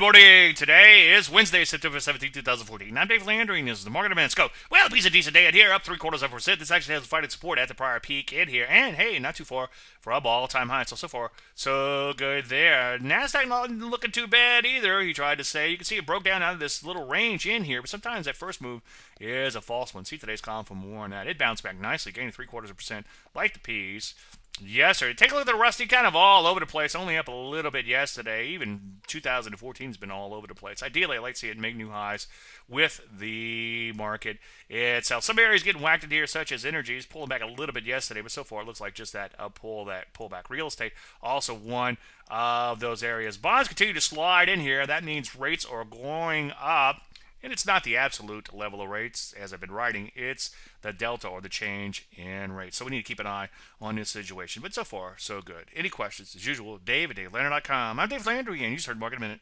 Good morning. Today is Wednesday, September 17, 2014. I'm Dave Landry, and this is the Market Minutes Go. Well, a decent day in here, up three quarters of a percent. This actually has a fighting support at the prior peak in here. And hey, not too far for a all-time high. So, so far, so good there. NASDAQ not looking too bad either, he tried to say. You can see it broke down out of this little range in here, but sometimes that first move is a false one. See today's column for more on that. It bounced back nicely, gaining three quarters of a percent, like the P's. Yes, sir. Take a look at the Russell, kind of all over the place. Only up a little bit yesterday. Even 2014 has been all over the place. Ideally, I'd like to see it make new highs with the market itself. Some areas getting whacked in here, such as energies, pulling back a little bit yesterday, but so far it looks like just that up pull, that pullback. Real estate, also one of those areas. Bonds continue to slide in here. That means rates are going up. And it's not the absolute level of rates, as I've been writing, it's the delta or the change in rates. So we need to keep an eye on this situation. But so far, so good. Any questions, as usual, Dave at DaveLandry.com. I'm Dave Landry, and you just heard Market a Minute.